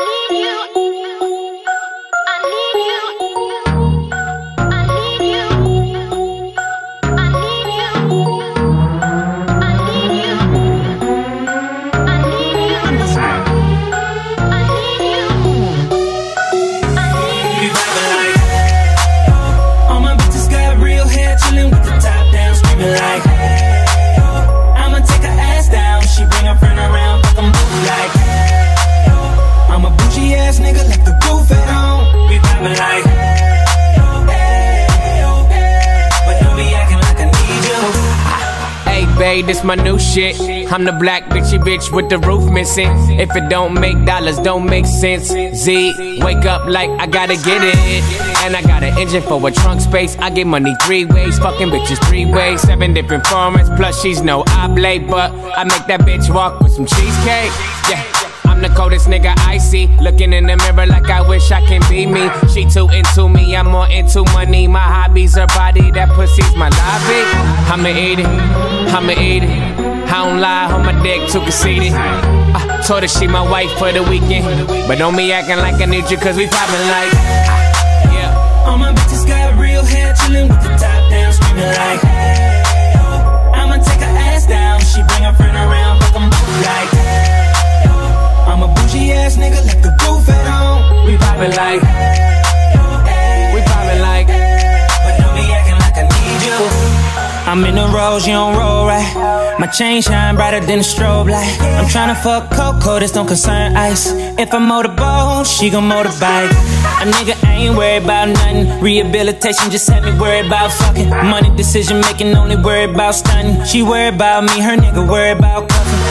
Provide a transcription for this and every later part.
need you. This my new shit. I'm the black bitchy bitch with the roof missing. If it don't make dollars, don't make sense. Z, wake up like I gotta get it. And I got an engine for a trunk space. I get money three ways, fucking bitches three ways. Seven different formats, plus she's no oblate. But I make that bitch walk with some cheesecake. Yeah. Coldest nigga I see. Looking in the mirror like I wish I can be me. She too into me, I'm more into money. My hobbies her body, that pussy's my lobby. I'ma eat it, I'ma eat it. I don't lie, on my dick too conceited. I told her she my wife for the weekend. But don't be acting like I need you, cause we poppin' like. All my bitches got real hair, chillin' with the top down, screamin' like. Hey, I'ma take her ass down. She bring her friend around, fuck them both like. I'm a bougie ass nigga, left the roof at home. We poppin' like. We poppin' like. But don't be acting like I need you. I'm in the rose, you don't roll right. My chain shine brighter than a strobe light. I'm tryna fuck Coco, this don't concern ice. If I motorboat, she gon' motorbike. A nigga ain't worried about nothing. Rehabilitation just had me worried about fucking. Money decision making, only worried about stunning. She worried about me, her nigga worried about cuffing.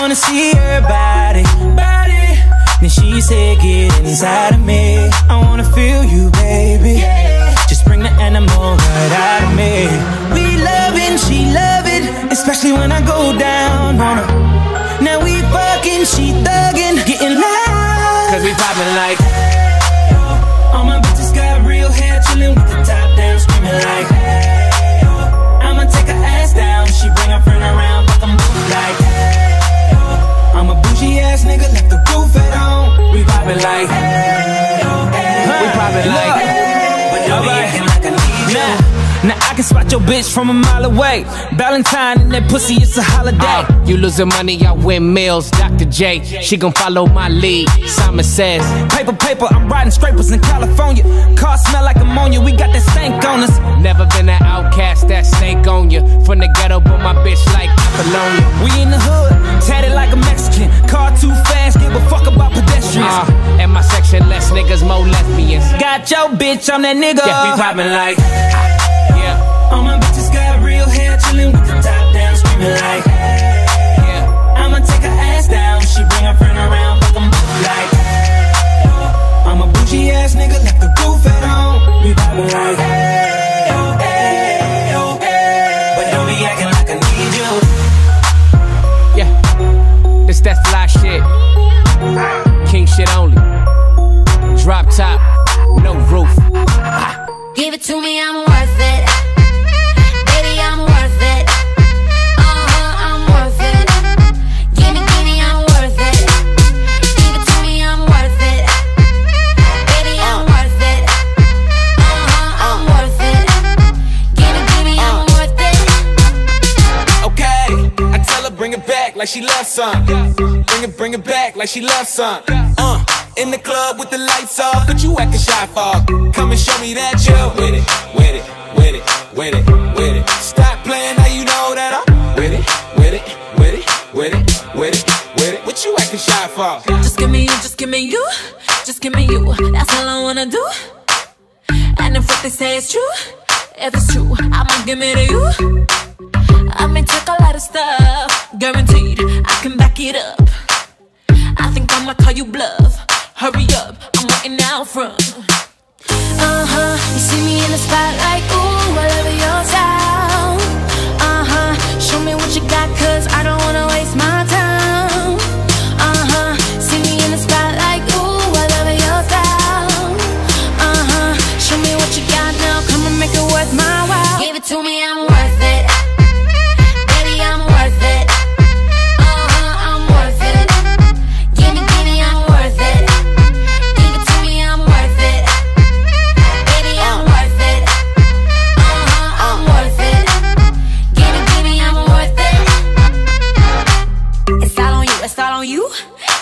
I wanna see her body, body. Then she said, get inside of me. I wanna feel you, baby. Yeah. Just bring the animal right out of me. We loving, she love it, especially when I go down on her. Now we fucking, she thuggin', getting loud. Cause we poppin' like. All my bitches got real hair, chillin' with the top down, screamin' like. Hey, I'ma take her ass down. She bring her friend around, ass nigga, left the roof at home. We poppin' like. Oh, we poppin' like. But I can spot your bitch from a mile away. Valentine and that pussy, it's a holiday. Uh, you losing money, I win meals. Dr. J, she gon' follow my lead. Simon says, Paper, paper, I'm riding scrapers in California. Car smell like ammonia, we got that stank on us. Never been an outcast, that snake on you. From the ghetto, but my bitch like Apollonia. We in the hood, tatted like a Mexican. Car too fast, give a fuck about pedestrians. Uh, and my section, less niggas, more lesbians. Got your bitch, I'm that nigga. Yeah, we poppin' like. Yeah. All my bitches got real hair, chillin' with the top down, screamin' like. Hey, Yeah. I'ma take her ass down. She bring her friend around, fuck them both like. Hey, I'm a bougie ass nigga, left the roof at home. We poppin' like. Hey, oh, oh, hey, But don't be acting like I need you. Yeah. This that fly shit. King shit only. Drop top, no roof. Give it to me, I'm worth it. Like she loves some. Bring it, bring it back like she loves some. Uh, in the club with the lights off, but you acting shy for? Come and show me that you're with it, with it, with it, with it, with it. Stop playing now you know that I'm with it, with it, with it, with it, with it, with it. What you acting shy for? Just give me you, just give me you, just give me you. That's all I wanna do. And if what they say is true, if it's true, I'ma give it to you. I may take a lot of stuff, guaranteed I can back it up. I think I'ma call you bluff. Hurry up, I'm waiting out front. Uh huh. You see me in the spotlight, ooh, I love your style. Uh huh. Show me what you got, cause I don't wanna waste my time.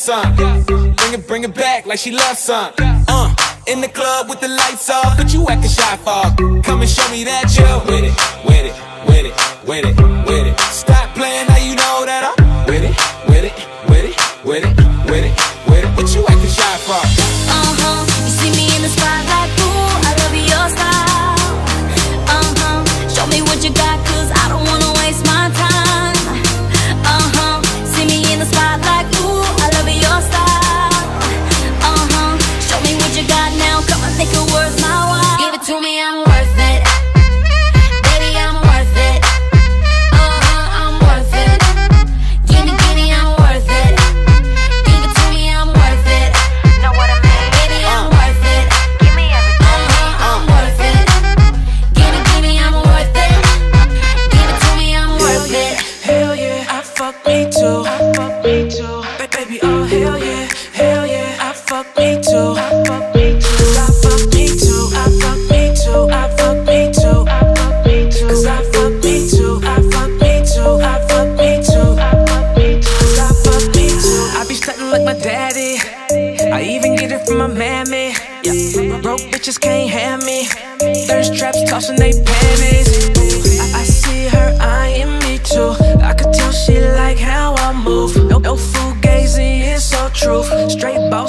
some. Bring it, bring it back like she loves some. Uh, in the club with the lights off, but you acting shy for. Come and show me that you're with it, with it, with it, with it, with it. Stop playing now you know that I'm with it, with it, with it, with it.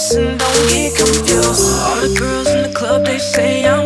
else and don't get confused. All the girls in the club, they say I'm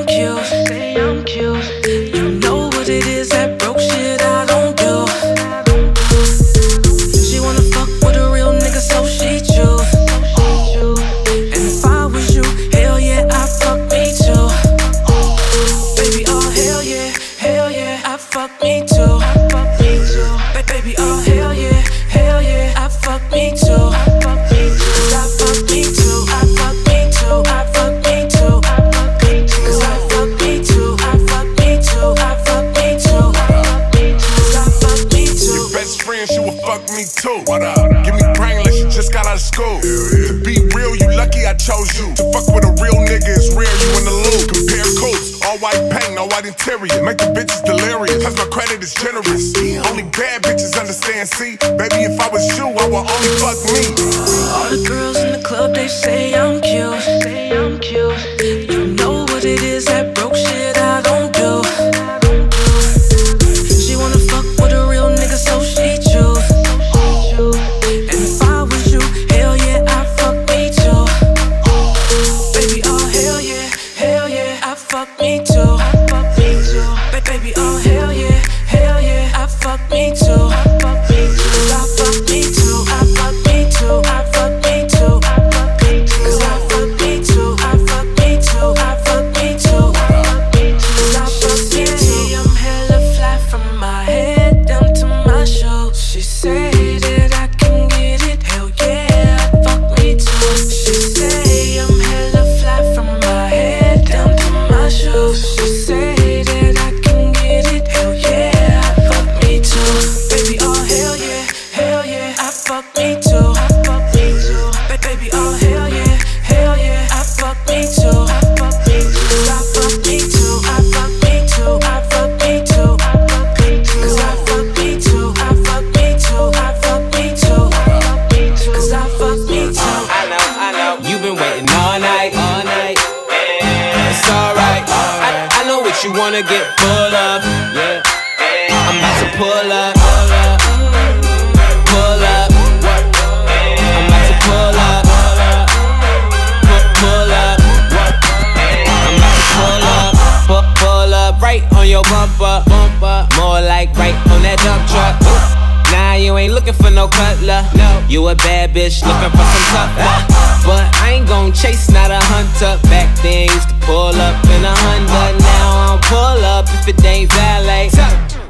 bitch looking for some tough love. But I ain't gon' chase, not a hunter. Back then used to pull up in a Honda. Now I don't pull up if it ain't valet.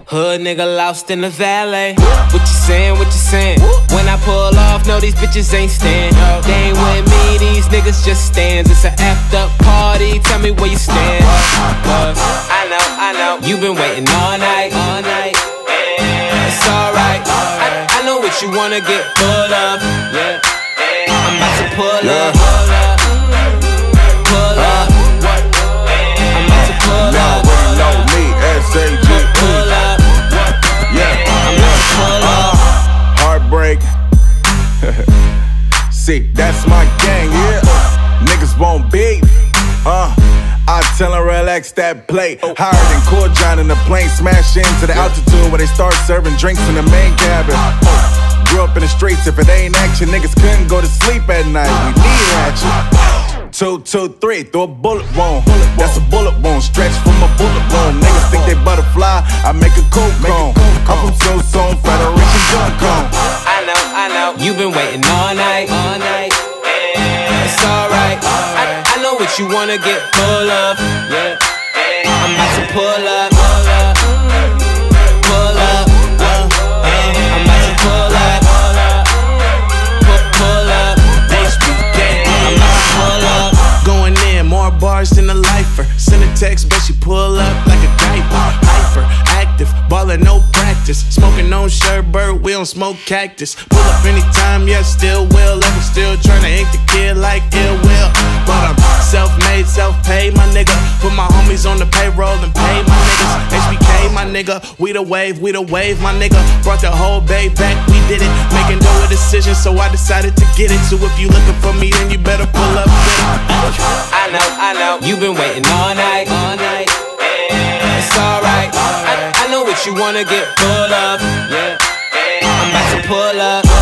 Hood nigga lost in the valet. What you saying? What you saying? When I pull off, no, these bitches ain't stand. They ain't with me, these niggas just stands. It's a effed up party. Tell me where you stand. I know, I know, you been waiting all night, all night. What you wanna get full of. Yeah. I'm about to pull up. Pull up. Pull up. I'm about to pull Now up. know me, S.A.G. Pull up. Yeah. I'm about to pull up. Uh, heartbreak. See, that's my gang, yeah. Tell 'em relax that plate. Higher than Kool John in the plane, smash into the altitude where they start serving drinks in the main cabin. Grew up in the streets, if it ain't action, niggas couldn't go to sleep at night. We need action. Two, two, three, throw a bullet wound. That's a bullet wound, stretch from a bullet wound. Niggas think they butterfly, I make a cold cone. I'm from so soon, Federation Junk Cone. I know, I know. You've been waiting all night, all night. It's alright. I, I know what you wanna get don't smoke cactus. Pull up anytime, yeah, still will. Ever still tryna ink the kid like ill will. But I'm self-made, self-paid, my nigga. Put my homies on the payroll and pay my niggas. HBK, my nigga. We the wave, we the wave, my nigga. Brought the whole bay back, we did it. Making no a decision, so I decided to get it. So if you looking for me, then you better pull up with. I know, I know. You've been waiting all night, all night. It's alright. I, I know what you wanna get full of. Yeah. I'm about to pull up,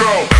go.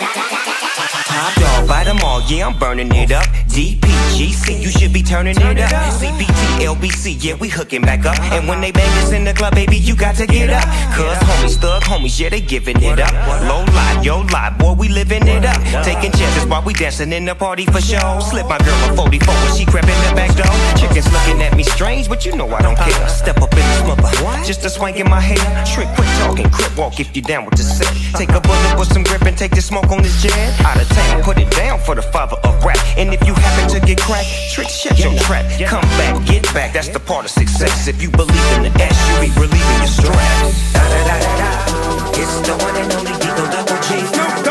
Oh, yeah, I'm burning it up. D P G C You should be turning it up. C B T L B C Yeah, we hooking back up. And when they bang us in the club, baby, you got to get up. Cause homies, thug homies, yeah, they giving it up. Low life, yo life, boy, we living it up. Taking chances while we dancing in the party for show. Slip my girl a 44 when she crept in the back door. Chickens looking at me strange, but you know I don't care. Step up in this mother, just a swank in my hair. Trick, quick talking, crip walk if you down with the set. Take a bullet with some grip and take the smoke on this jet. Out of town, put it down for the father of rap. And if you happen to get cracked, trick, shut your trap. Come back, get back, that's the part of success. If you believe in the S, you be relieving your stress. Da da da da da. It's the one and only Double G.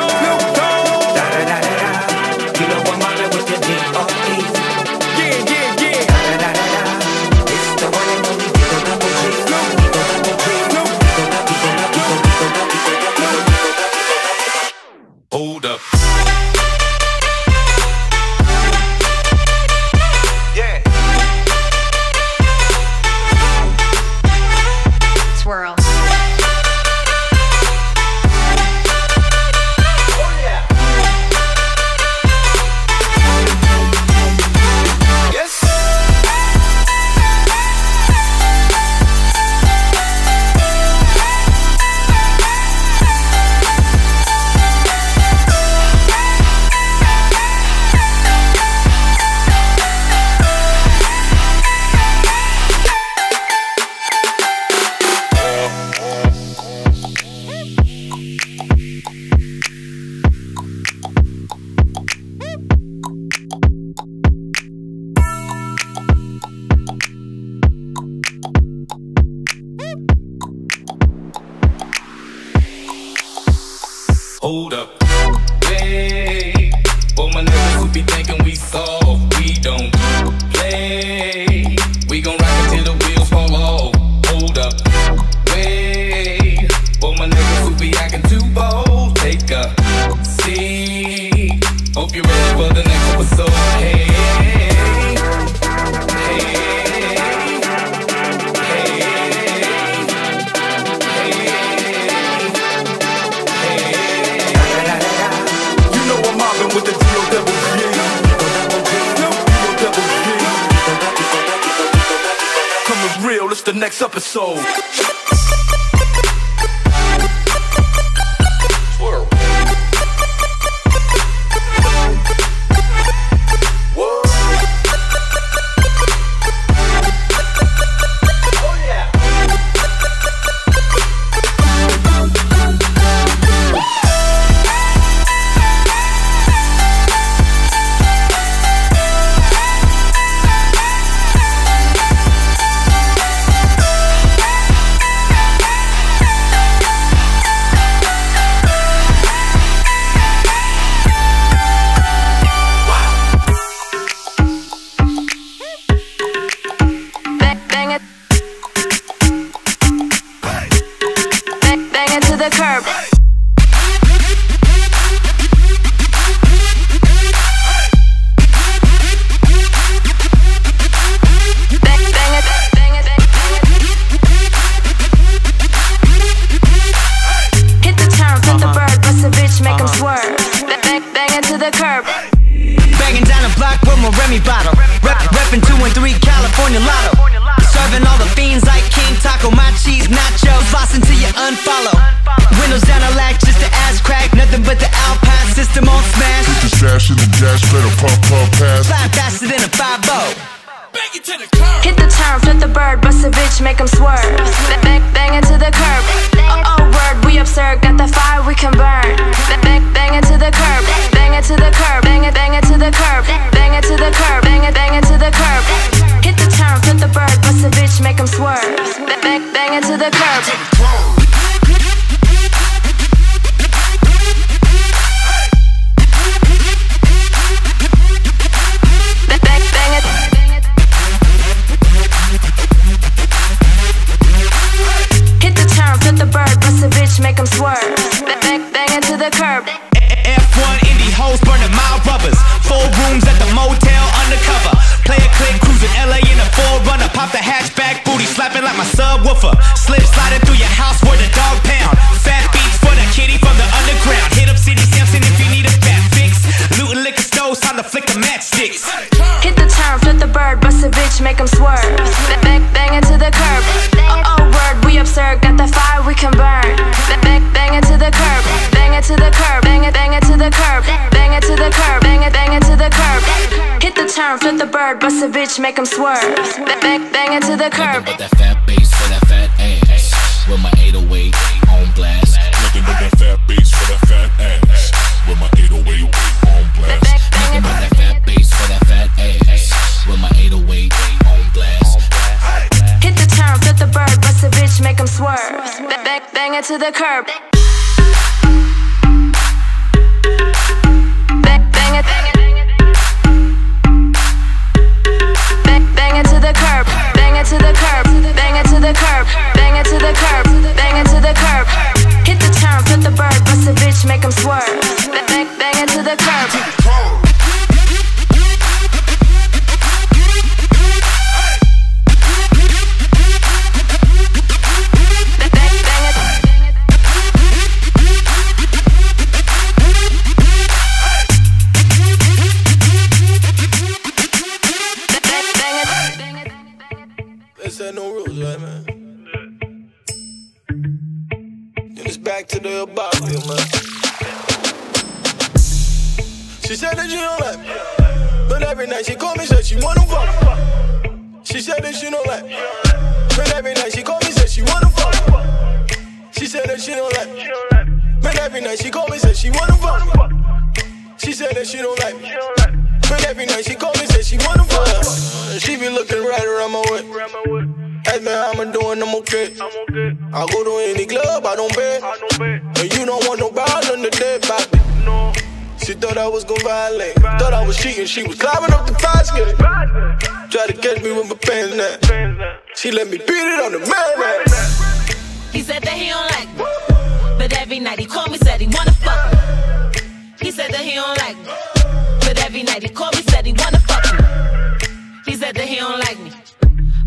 it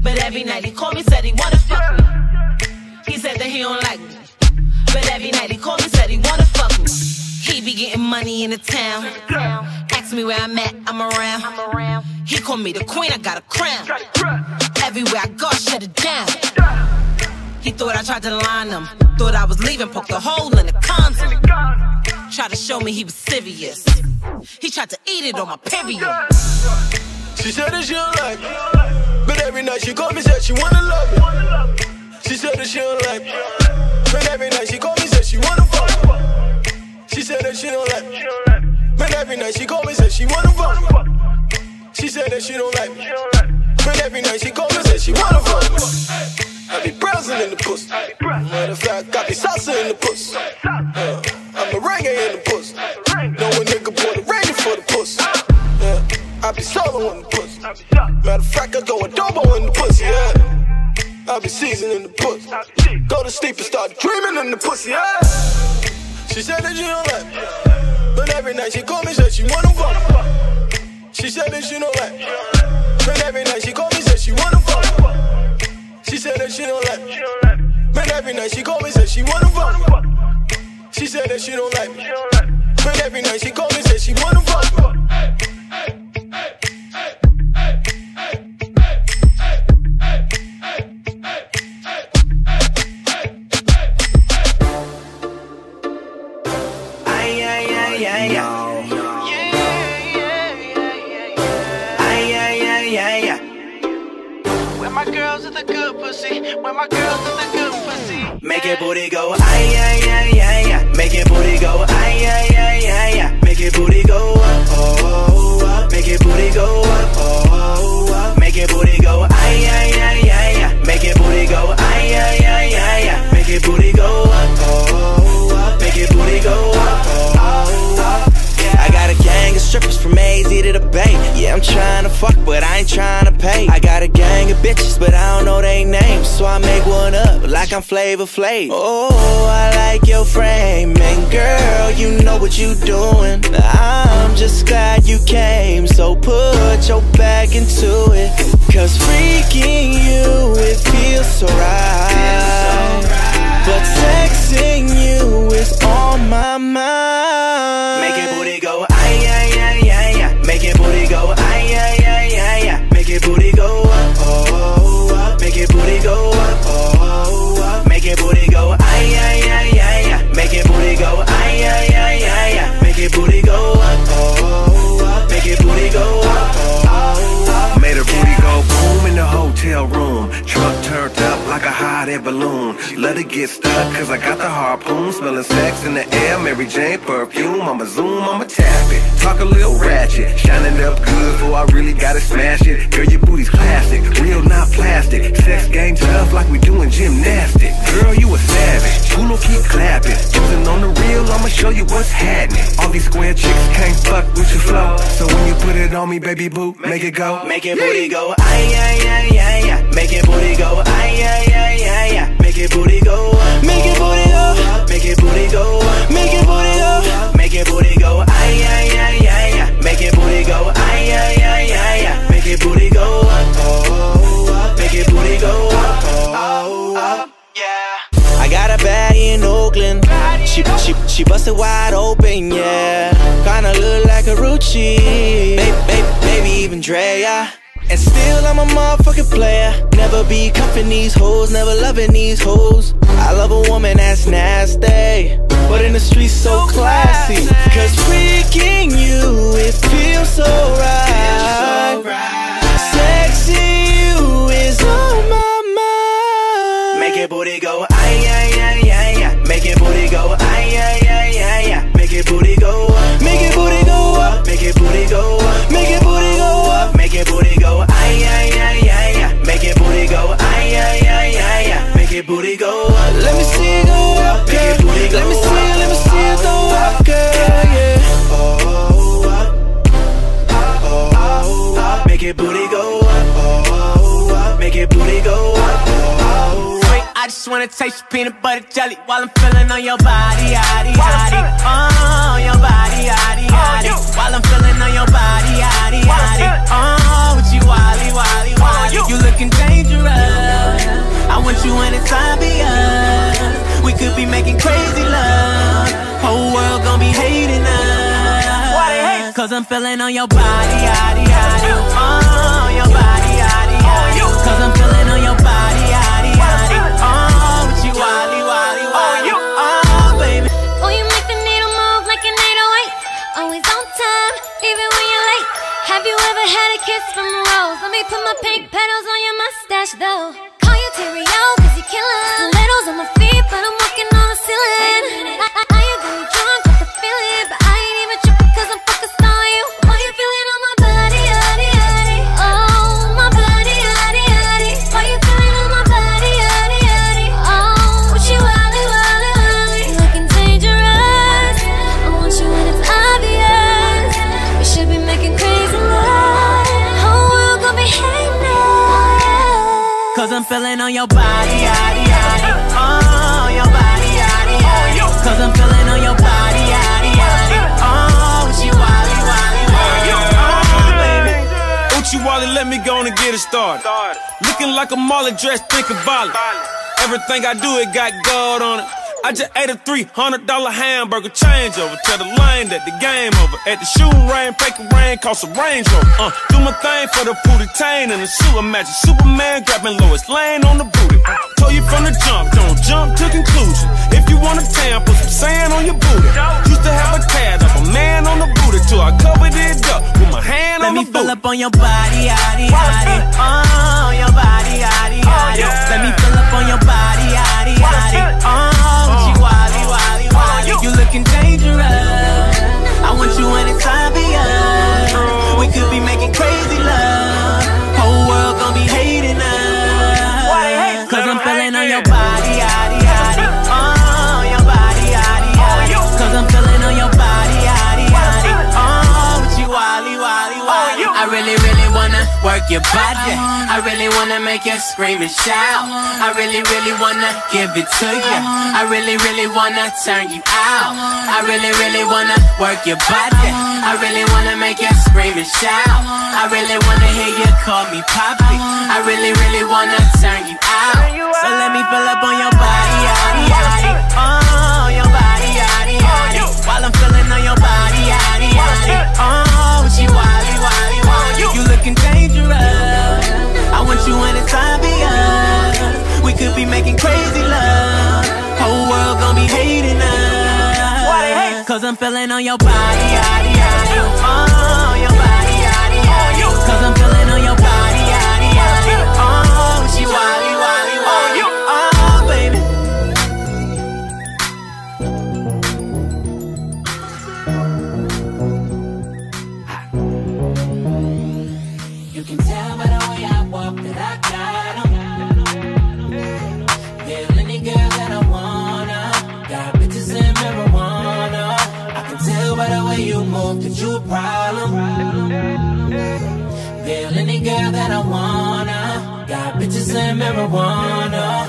But every night he called me, said he wanna fuck me. He said that he don't like me. But every night he called me, said he wanna fuck me. He be getting money in the town. Ask me where I'm at, I'm around. He called me the queen, I got a crown. Everywhere I go, I shut it down. He thought I tried to line him. Thought I was leaving, poked a hole in the condom. Tried to show me he was serious. He tried to eat it on my period. She said that she don't like me. But every night she call me, said she wanna love me. She said that she don't like me. But every night she call me, said she wanna fuck me. She said that she don't like me. But every night she call me, said she wanna fuck me. She said that she don't like me. But every night she call me, said she wanna fuck me. I be browsing in the pussy. Matter of fact, I be salsa in the pussy. Uh, I'm a reggae in the I be solo in the pussy. Matter of fact, I go adobo in the pussy, yeah. I be seasoning the pussy. Go to sleep and start dreaming in the pussy, yeah. She said that she don't like me. But every night she call me, said she wanna fuck. She said that she don't like me. But every night she call me, said she wanna fuck. She said that she don't like me. But every night she call me, said she wanna fuck. She said that she don't like me. But every night she call me, said she wanna fuck. Ay, ay, ay. Where my girls with the good pussy? Where my girls with the good pussy? Make it booty go, ay, ay, ay, ay, ay. Make it booty go, ay, ay, ay, ay, ay. Make it booty go up, oh, oh, oh. I'm Flavor Flav. Oh, I like your frame. And girl, you know what you doing. I'm just glad you came. So put your back into it. Cause freaking you, it feels so right. But texting you is on my mind. Make it booty go, ay, ay, ay, ay, ay. Make it booty go, ay, ay, ay, like a hot air balloon. Let it get stuck, cause I got the harpoon. Smelling sex in the air, Mary Jane perfume. I'ma zoom, I'ma tap it. Talk a little ratchet. Shining up good, for I really gotta smash it. Girl, your booty's classic. Real, not plastic. Sex game tough like we doing gymnastics. Girl, you a savage. Uno keep clapping. Using on the real, I'ma show you what's happening. All these square chicks can't fuck with your flow. So when you put it on me, baby boo, make it go. Make it booty go, ay, ay, ay, ay, ay. Make it booty go, ay, ay, ay, ay, ay. Make it booty go. Make it booty go. Make it booty go. Make it booty go. Make it booty go, ay, ay, it booty go, ay, ay, ay, ay, ay. Make it booty go up. Up. Make it booty go up. Oh, up. I got a bag in Oakland. She she she busted wide open, yeah. Kinda look like a Rucci. Baby, baby, baby, even Drea. And still I'm a motherfucking player. Never be cuffing these hoes, never loving these hoes. I love a woman that's nasty, but in the streets so classy. Cause freaking you, it feels so right. Sexy you is on my mind. Make it booty go, ay, ay, ay, ay, ay. Make it booty go, ay, ay, ay, ay, ay. Make it booty go up. Make it booty go up. Make it booty go up. Make it booty go up. Make it booty go, ay, ay, ay, ay, ay. Make it booty go, up. Let me see it go up, Make girl. your booty go Let me see it, let me see it go up, girl. Yeah. Oh, up. Oh, up. Make your booty go up. Oh, up. Make your booty go up. Oh, Sweet, I just wanna taste your peanut butter jelly while I'm feeling on your body, yaddy, yaddy. Oh, your body, yaddy, yaddy. While I'm feeling on your body, yaddy, yaddy. Oh, with you, wally, wally, wally. You looking dangerous. I want you when it's obvious. We could be making crazy love. Whole world gon' be hating us. Cause I'm feeling on your body, yaddy, yaddy. Oh, Have you ever had a kiss from a rose? Let me put my pink petals on your mustache, though. Call you Terrio, cause you killin'. Stilettos on my feet, but I'm Let me go on and get it started. Looking like a Marley dress, thinking violent. Everything I do, it got gold on it. I just ate a $300 hamburger changeover. Tell the lane that the game over. At the shooting range, fake rain, cost a Range Rover. Uh, do my thing for the booty tain and the suit. Imagine Superman grabbing Lois Lane on the booty. Told you from the jump, don't jump to conclusion. You want a tan, put some sand on your booty. Used to have a tad of a man on the booty till I covered it up with my hand Let on me fill up on your body, yaddy, yaddy. Oh, your body, yaddy, oh, yaddy. Let me fill up on your body, yaddy, yaddy. Oh, you, wally, wally, oh, wally. You looking dangerous. I want you when it's obvious. We could be making crazy work your body. I really wanna make you scream and shout. I really, really wanna give it to you. I really, really wanna turn you out. I really, really wanna work your body. I really wanna make you scream and shout. I really wanna hear you call me poppy. I really, really wanna turn you out. So let me fill up on your body, yaddy, yaddy. Oh, your body, yaddy, yaddy. While I'm feeling on your body, yaddy, yaddy. Oh, with you, wally, wally, wally. You looking Cause I'm feeling on your body, marijuana.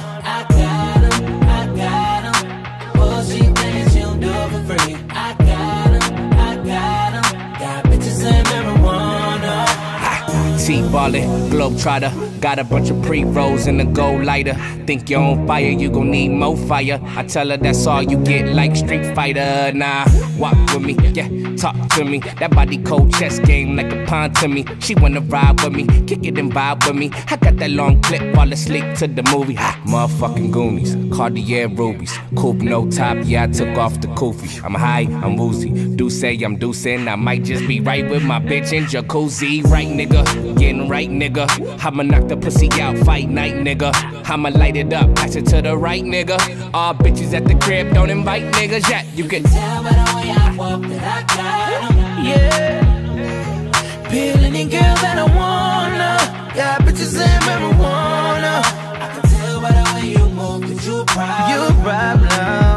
T-ballin', globetrotter. Got a bunch of pre-rolls in a gold lighter. Think you're on fire, you gon' need more fire. I tell her that's all you get, like Street Fighter. Nah, walk with me, yeah, talk to me. That body cold chess game like a pawn to me. She wanna ride with me, kick it and vibe with me. I got that long clip, fall asleep to the movie. Ha, motherfucking Goonies, Cartier rubies, coupe no top. Yeah, I took off the kufi. I'm high, I'm woozy. Do say I'm deucing. I might just be right with my bitch in jacuzzi. Right, nigga, getting right, nigga. I'ma knock the pussy out, fight night, nigga. I'ma light it up, pass it to the right, nigga. All bitches at the crib, don't invite niggas yet. You can tell by the way I walk that I got. Yeah. Peel any girl that I wanna. Got bitches and marijuana. I can tell by the way you move that you problem. You problem.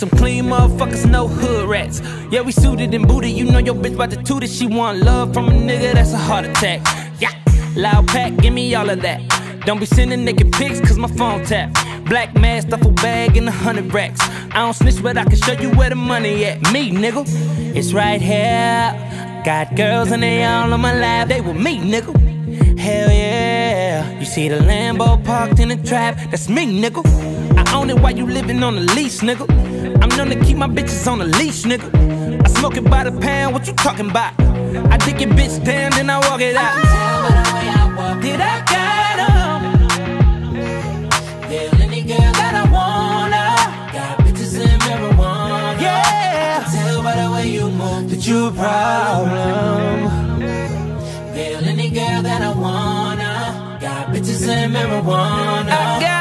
Some clean motherfuckers, no hood rats. Yeah, we suited and booted. You know your bitch about to toot it. She want love from a nigga, that's a heart attack. Yeah, loud pack, give me all of that. Don't be sending naked pics, cause my phone tap. Black mask, duffel bag, and a hundred racks. I don't snitch, but I can show you where the money at. Me, nigga, it's right here. Got girls and they all on my lap. They with me, nigga. Hell yeah. You see the Lambo parked in the trap. That's me, nigga. I own it while you living on the lease, nigga. I'm known to keep my bitches on the leash, nigga. I smoke it by the pound, what you talking about? I dick your bitch down, then I walk it out. Did I got 'em? Any girl that I wanna. Got bitches and marijuana. Yeah. I tell by the way you move that you a problem. Yeah, any girl that I wanna. Got bitches and marijuana.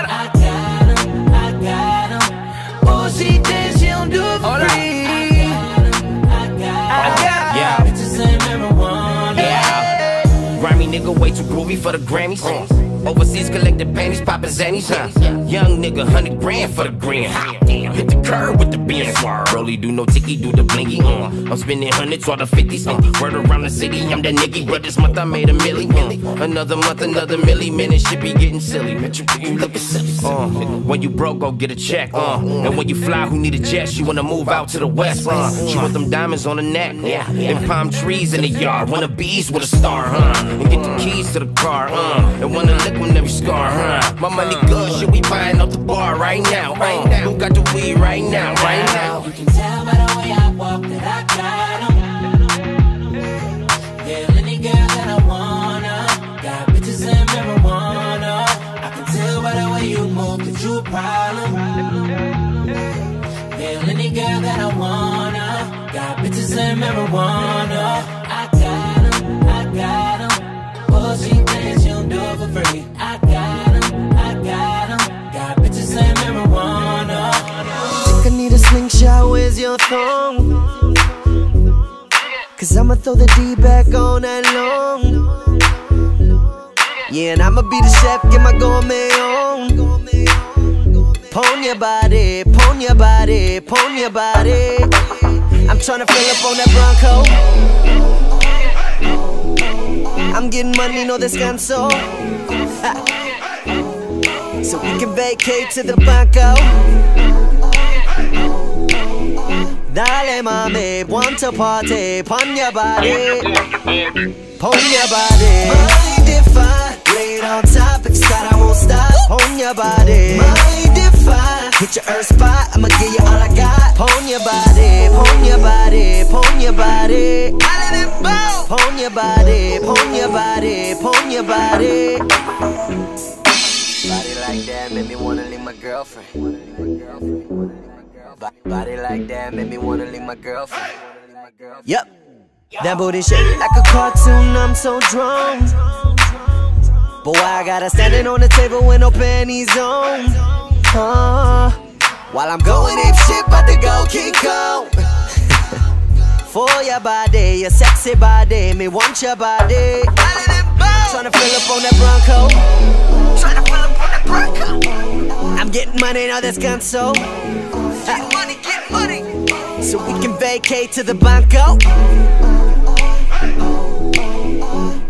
She thinks she don't do it for free. I got 'em, Yeah. bitches and marijuana. Yeah. Grimy nigga way too groovy for the Grammys. Overseas collecting panties, poppin' zannies, huh? Young nigga, hundred grand for the. Hot damn, hit the curb with the beans. Rolly do no ticky, do the blinky. Uh. I'm spending hundreds or the fifties. Uh. Word around the city, I'm that nigga. But this month I made a milli. Another month, another milli. Man, it should be getting silly. Man, you, you looking silly. Uh. When you broke, go get a check. Uh. And when you fly, who need a jet? She wanna move out to the west. Uh. She want them diamonds on the neck. Yeah. And palm trees in the yard. Wanna bees with a star, huh? And get the keys to the car, uh. And wanna lick on every scar, huh? My money your thong? Cause I'ma throw the D back on that long. Yeah, and I'ma be the chef, get my gourmet on. Pon your body, pon your body, pon your body. I'm tryna fill up on that Bronco. I'm getting money, no descanso. Ha. So we can vacate to the Banco. Dale mami, want to party, pon your body, pon your body. Mind if I lay it on top, it's that I won't stop. Pon your body. Mind if I hit your earth spot, I'ma give you all I got. Pon your body, pon your body, pon your body. I let it bow. Pon your body, pon your body, pon your body. Body like that make me wanna leave my girlfriend. Bo- Body like that make me wanna leave my girlfriend. Yep. That booty shake like a cartoon, I'm so drunk. Why I gotta standing on the table with no panties on? Uh, while I'm going ape shit, about to go King Kong. For your body, your sexy body, me want your body. Tryna fill up on that Bronco. Tryna fill up on that Bronco. I'm getting money, now that's console. Get money, get money. Uh, so we can vacate to the Banco.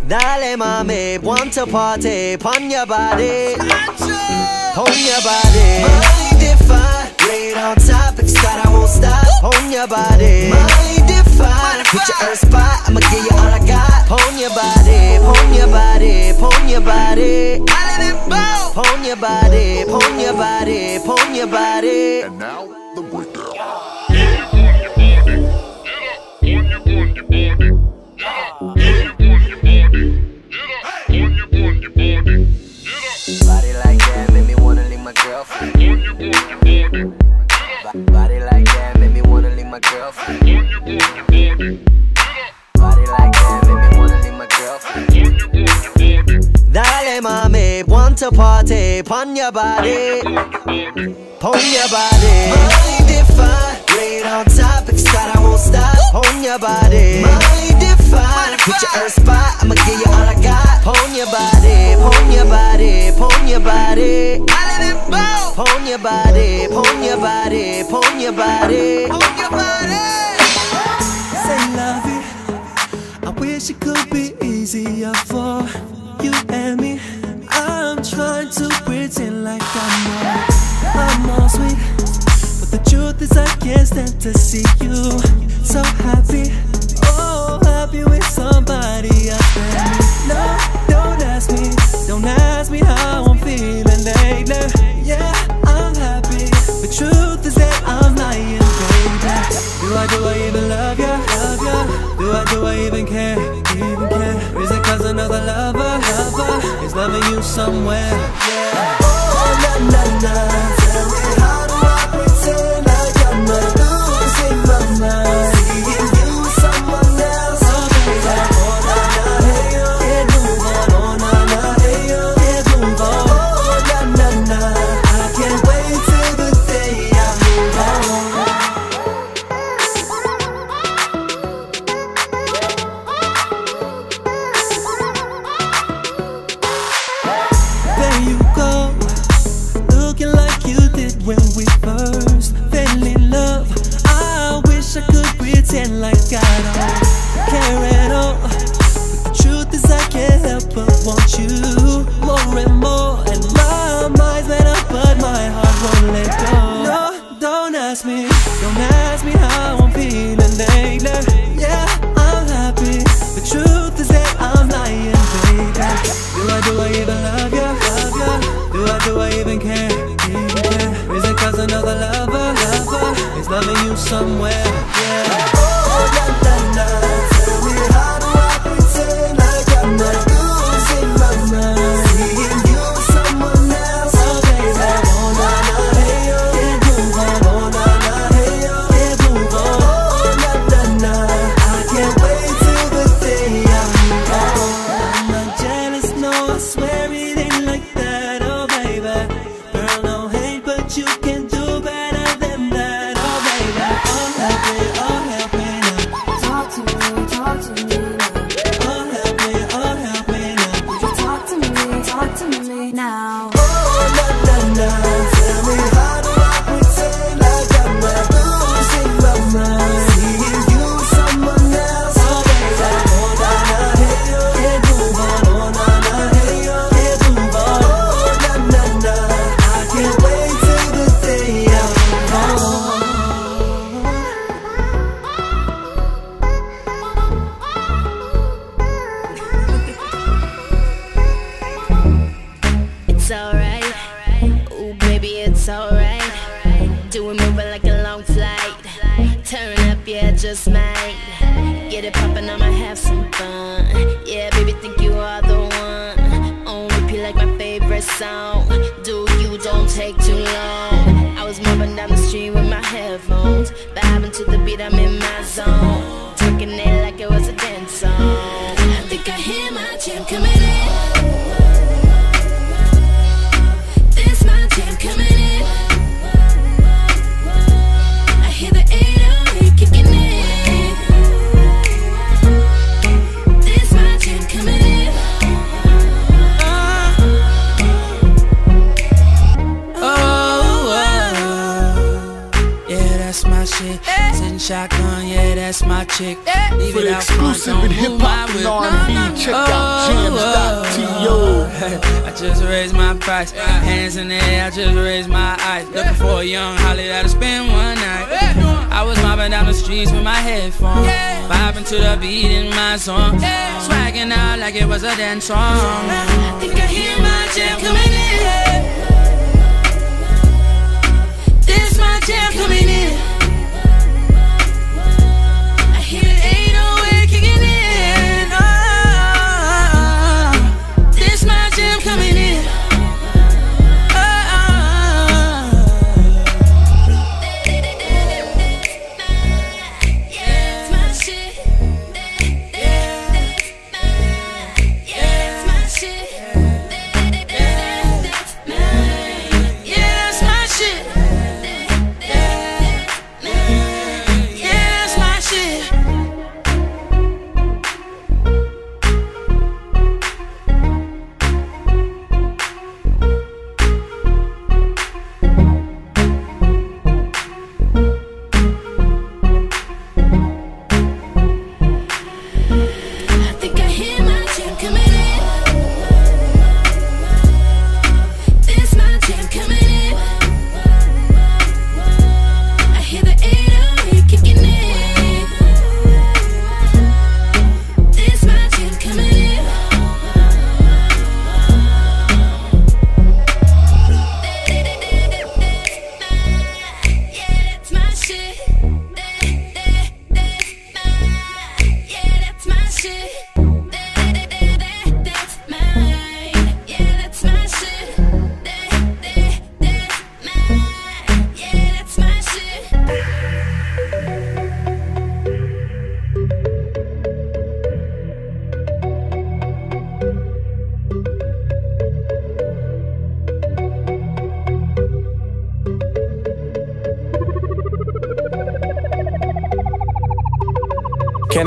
Dale mami, want to party, pon your body, pon your body. Mind if I lay on top, it's that I won't stop. Pon your body. Mind if I hit your earth spot, I'ma give you all I got. Pon your body, pon your body, pon your body. Pon your body, pon your body, pon your body. And now the breakdown. Body like that make me wanna leave my girlfriend. Body like that make me wanna leave my girlfriend. That, make me my girlfriend. Dale mami, want to party, pon your body, pon your body. Mind if I rain on topics that I won't stop, pon your body. Mind if I put your earth spot, I'ma give you all I got, pon your body, pon your body, pon your body. I let it bounce. Pon your body, pon your body, pon your body, pon your body. wish it could be easier for you and me. I'm trying to pretend like I know I'm all sweet. But the truth is I can't stand to see you so happy. Oh, happy with somebody else. No, don't ask me, don't ask me how I'm feeling lately. Yeah, I'm happy, but truth is that I'm lying, baby. Do I, do I even love you? do I, do I even care? Even care? Is it cause another lover, lover is loving you somewhere? Yeah. Oh, oh na, na, na.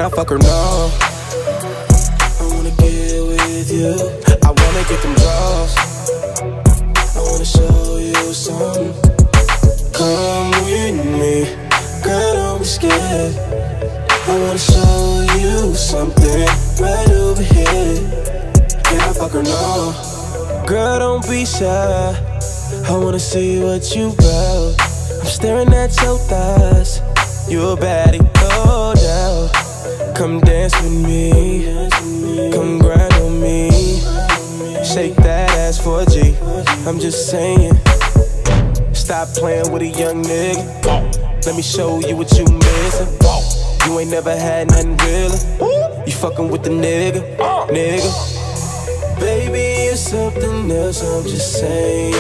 Fuck her? No. I wanna get with you. I wanna get them draws. I wanna show you something. Come with me, girl, don't be scared. I wanna show you something right over here. Can I fuck her? No. Girl, don't be shy. I wanna see what you about. I'm staring at your thighs. You a baddie. Come dance with me. Come grind on me. Shake that ass for a G. I'm just saying. Stop playing with a young nigga. Let me show you what you missing. You ain't never had nothing real. You fucking with the nigga, nigga. Baby, you're something else. I'm just saying.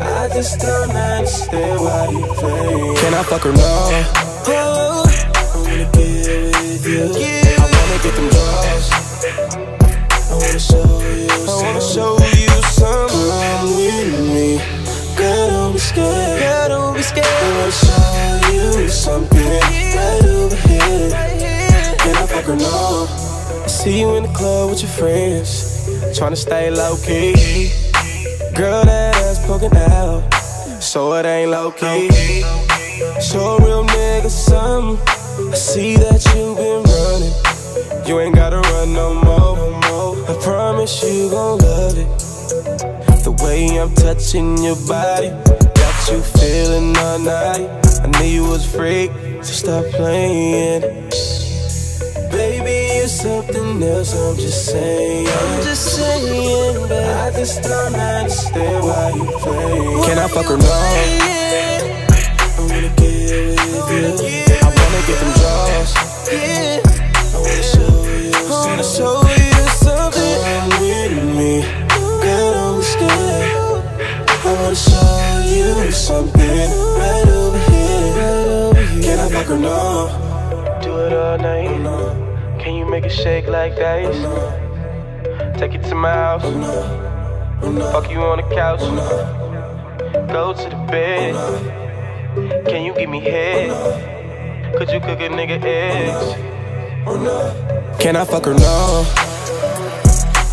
I just don't understand why you play. Can I fuck her now? Oh. I wanna get them draws. I wanna show you. I wanna something. With me. Girl, don't be scared. I wanna show you something right over here. Can I fuck her now? I see you in the club with your friends. Tryna stay low key. Girl, that ass poking out. So it ain't low key. Show a real nigga something. I see that you've been running. You ain't gotta run no more. No more. I promise you gon' love it. The way I'm touching your body. Got you feeling all night. I knew you was a freak, so stop playing. Baby, you're something else, I'm just saying. I'm just saying, but I just don't understand why you play. Can I fuck her now? I wanna get with you. I wanna get them draws. I wanna show you. I wanna show you something. Come with me. Don't be scared. I wanna show you something right over here. Can I fuck her now? Do it all night. Can you make it shake like dice? Take it to my house. Fuck you on the couch. Go to the bed. Can you give me head? Could you cook a nigga eggs? Oh, Can I fuck her now?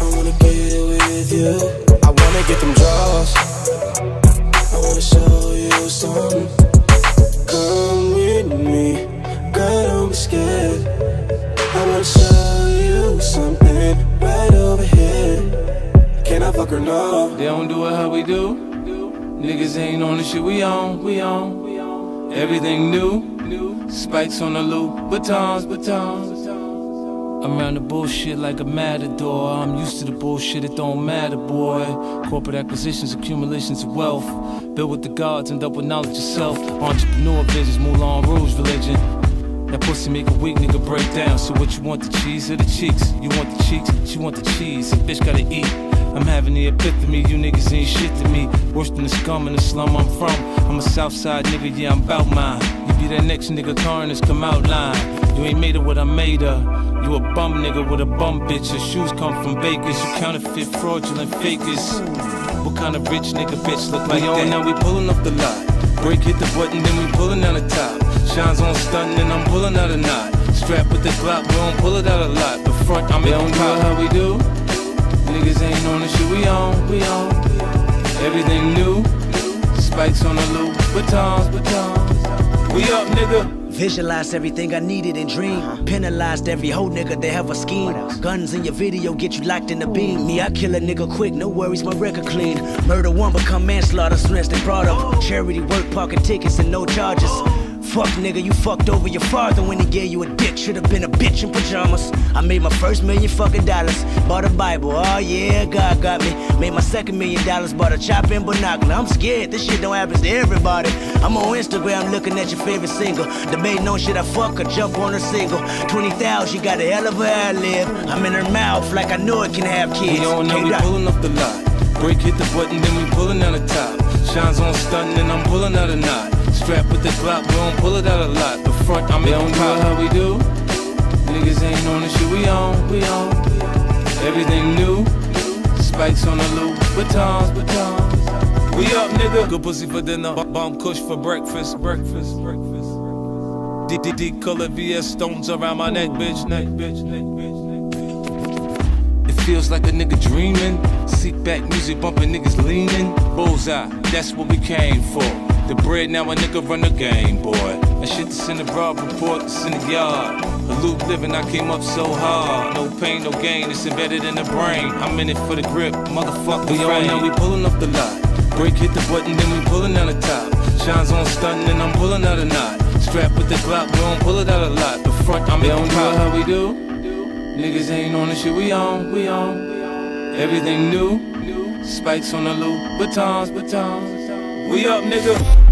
I wanna get with you. I wanna get them draws. I wanna show you something. Come with me, girl, don't be scared. I wanna show you something right over here. Can I fuck her now? They don't do it how we do. Niggas ain't on the shit we on, we on. Everything new. Spikes on the loop, batons, batons. I'm around the bullshit like a matador. I'm used to the bullshit, it don't matter, boy. Corporate acquisitions, accumulations of wealth. Built with the gods end up with knowledge yourself. self. Entrepreneur visions, Moulin Rouge religion. That pussy make a weak nigga break down. So what you want, the cheese or the cheeks? You want the cheeks, she want the cheese. Bitch gotta eat. I'm having the epiphany, you niggas ain't shit to me. Worse than the scum in the slum I'm from. I'm a Southside nigga, yeah, I'm bout mine. You be that next nigga coroner's come out line. You ain't made it what I made her. You a bum nigga with a bum bitch. Your shoes come from bakers. You counterfeit, fraudulent fakers. What kind of rich nigga bitch look like that? Now we pulling off the lot. Break hit the button, then we pulling out the top. Shines on stunting, and I'm pulling out a knot. Strap with the Glock, we don't pull it out a lot. The front, I'm in on how we do. Niggas ain't on the shit we on, we on. Everything new. Spikes on the loop, batons, batons. We up, nigga. Visualized everything I needed and dreamed. Uh-huh. Penalized every whole nigga that have a scheme. Guns in your video get you locked in the beam. Me, I kill a nigga quick, no worries, my record clean. Murder one become manslaughter, soon as they brought up. Charity work, parking tickets, and no charges. Fuck nigga, you fucked over your father when he gave you a dick. Should've been a bitch in pajamas. I made my first million fucking dollars. Bought a Bible, oh yeah, God got me. Made my second million dollars, bought a chop and binocular. I'm scared, this shit don't happen to everybody. I'm on Instagram looking at your favorite single. Debating on shit I fuck or jump on a single. 20,000, she got a hell of a ad lib. I'm in her mouth like I know it can have kids. We on now, we pulling off the lot. Break hit the button, then we pulling out the top. Shines on stunting, and I'm pulling out a knot. Strap with the Glock, we don't pull it out a lot. The front, I'm in on how we do. Niggas ain't on the shit we on, we on. Everything new. Spikes on the loop, batons, batons. We up, nigga. Good pussy for dinner, bomb kush for breakfast, breakfast, breakfast. D D D color VS stones around my neck, bitch, neck, bitch, neck, bitch, neck, bitch. It feels like a nigga dreaming. Seat back music bumping, niggas leaning. Bullseye, that's what we came for. The bread, now a nigga run the game, boy. That shit that's in the broad report, that's in the yard. A loop living, I came up so hard. No pain, no gain, it's embedded in the brain. I'm in it for the grip, motherfucker. We on now, we pulling up the lot. Break hit the button, then we pulling out the top. Shines on stunting, and I'm pulling out a knot. Strap with the Glock, we don't pull it out a lot. The front, I'm in do how we do. Niggas ain't on the shit we on, we on. Everything new. Spikes on the loop, batons, batons. We up, nigga.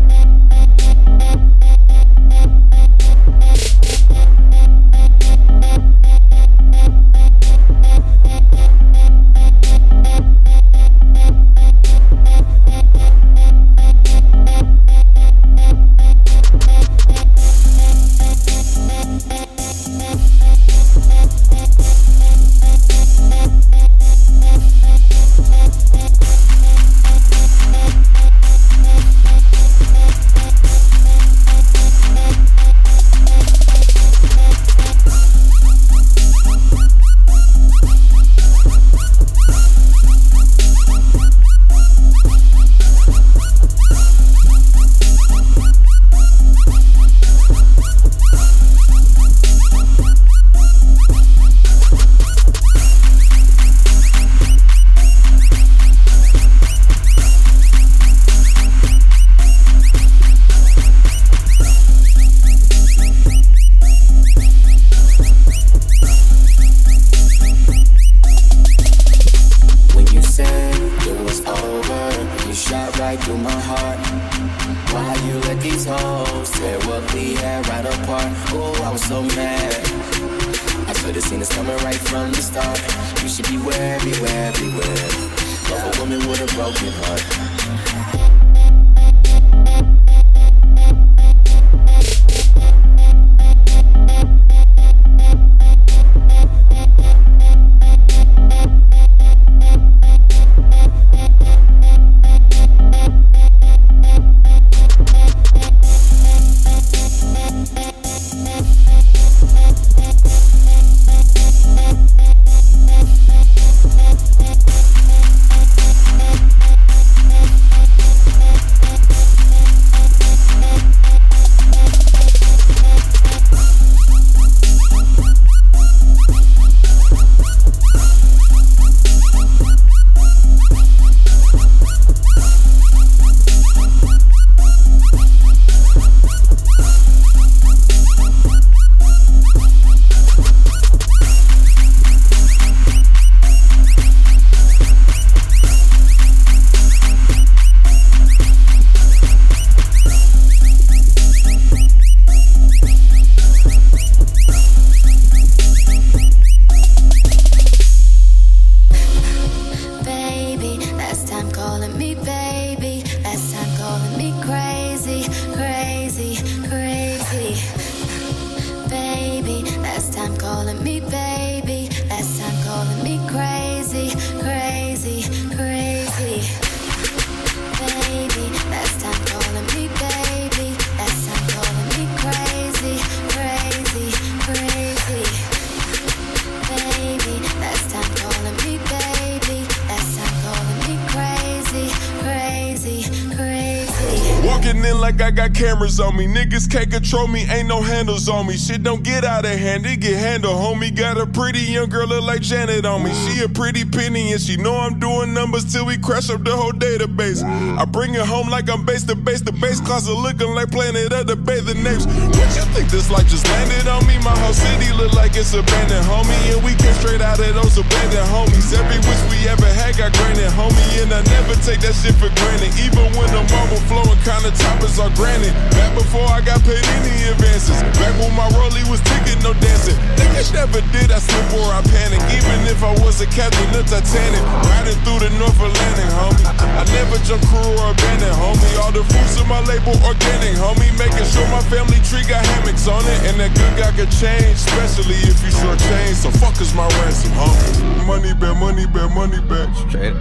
Can't control me, ain't no handles on me. Shit don't get out of hand, it get handled, homie. Got a pretty young girl look like Janet on me. She a pretty penny and she know I'm doing numbers till we crash up the whole database. I bring it home like I'm base to base. The base closet looking like Planet of the Bathing Apes. What you think this life just landed on me? My whole city look like it's abandoned, homie. And we came straight out of those abandoned homies. Every wish we ever had got granted, homie. And I never take that shit for granted. Even when the marble flowing, kinda toppers are granted. Back before I got paid any advances. Back when my rollie was ticking, no dancing. Niggas never did, I slip or I panic. Even if I was a captain of Titanic. Riding through the North Atlantic, homie. I never jump crew or abandon, homie. All the fruits of my label organic, homie. Making sure my family tree got hammocks on it. And that good guy could change, especially if you short change. So fuck is my ransom, homie. Money back, money back, money back. Straight.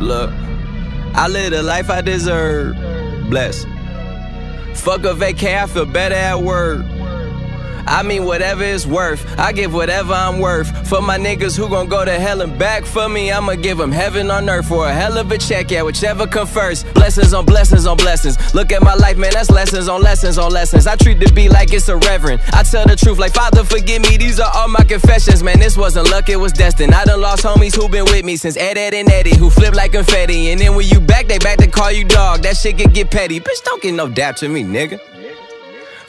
Look, I live the life I deserve. Bless. Fuck a vacay, I feel better at work. I mean, whatever it's worth. I give whatever I'm worth. For my niggas who gon' go to hell and back for me, I'ma give them heaven on earth for a hell of a check, yeah, whichever come first. Blessings on blessings on blessings. Look at my life, man, that's lessons on lessons on lessons. I treat the beat like it's a reverend. I tell the truth, like, Father, forgive me, these are all my confessions, man. This wasn't luck, it was destined. I done lost homies who been with me since Ed, Edd, and Eddy, who flip like confetti. And then when you back, they back to call you dog. That shit can get petty. Bitch, don't get no dap to me, nigga.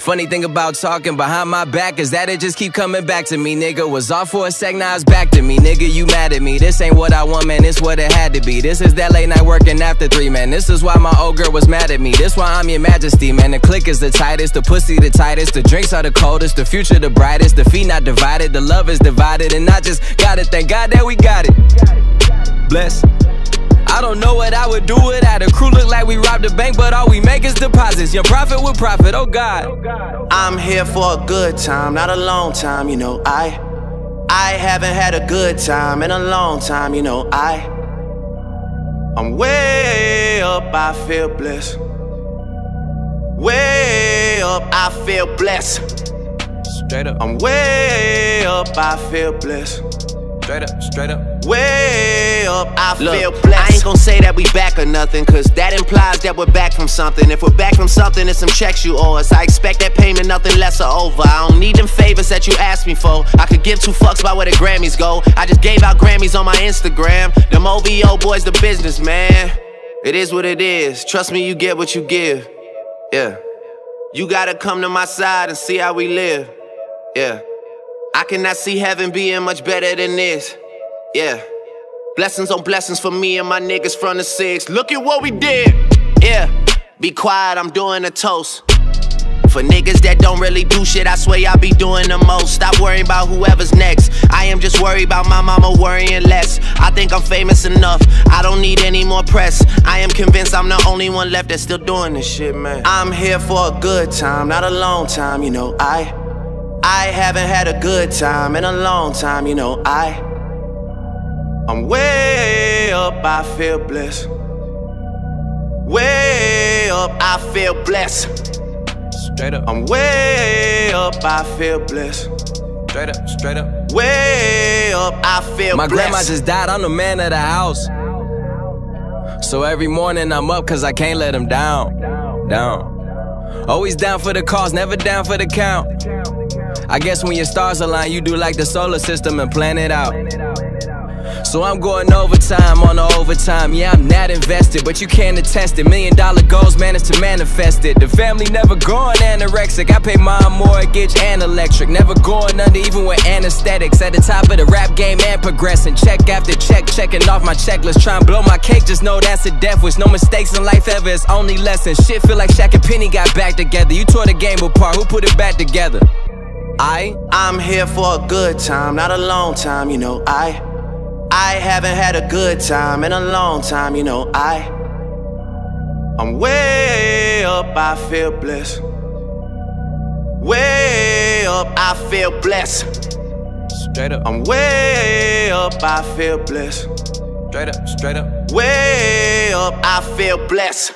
Funny thing about talking behind my back is that it just keep coming back to me, nigga. Was off for a sec, now it's back to me, nigga. You mad at me? This ain't what I want, man. This what it had to be. This is that late night working after three, man. This is why my old girl was mad at me. This why I'm your majesty, man. The click is the tightest, the pussy the tightest, the drinks are the coldest, the future the brightest, the feet not divided, the love is divided, and I just gotta thank God that we got it. Bless. I don't know what I would do without a crew. Look like we robbed a bank, but all we make is deposits. Your profit with profit, oh God. I'm here for a good time, not a long time, you know. I I haven't had a good time in a long time, you know. I I'm way up, I feel blessed. Way up, I feel blessed. Straight up. I'm way up, I feel blessed. Straight up, straight up. Way up, I Look, feel blessed. I ain't gonna say that we back or nothing, cause that implies that we're back from something. If we're back from something, it's some checks you owe us. I expect that payment, nothing less or over. I don't need them favors that you asked me for. I could give two fucks about where the Grammys go. I just gave out Grammys on my Instagram. Them OVO boys, the business, man. It is what it is. Trust me, you get what you give. Yeah. You gotta come to my side and see how we live. Yeah. I cannot see heaven being much better than this. Yeah. Blessings on blessings for me and my niggas from the six. Look at what we did. Yeah. Be quiet, I'm doing a toast. For niggas that don't really do shit, I swear I be doing the most. Stop worrying about whoever's next. I am just worried about my mama worrying less. I think I'm famous enough, I don't need any more press. I am convinced I'm the only one left that's still doing this shit, man. I'm here for a good time, not a long time, you know. I I haven't had a good time in a long time, you know. I I'm way up, I feel blessed. Way up, I feel blessed. Straight up. I'm way up, I feel blessed. Straight up, straight up. Way up, I feel My blessed. grandma just died, I'm the man of the house. So every morning I'm up cause I can't let him down. Down. Always down for the cause, never down for the count. I guess when your stars align, you do like the solar system and plan it out. So I'm going overtime on the overtime. Yeah, I'm not invested, but you can't attest it. Million dollar goals managed to manifest it. The family never going anorexic. I pay my mortgage and electric. Never going under, even with anesthetics. At the top of the rap game and progressing. Check after check, checking off my checklist. Try and blow my cake, just know that's a death wish. No mistakes in life ever, it's only lessons. Shit feel like Shaq and Penny got back together. You tore the game apart, who put it back together? I I'm here for a good time, not a long time, you know. I I haven't had a good time in a long time, you know. I I'm way up, I feel blessed. Way up, I feel blessed. Straight up. I'm way up, I feel blessed. Straight up, straight up. Way up, I feel blessed.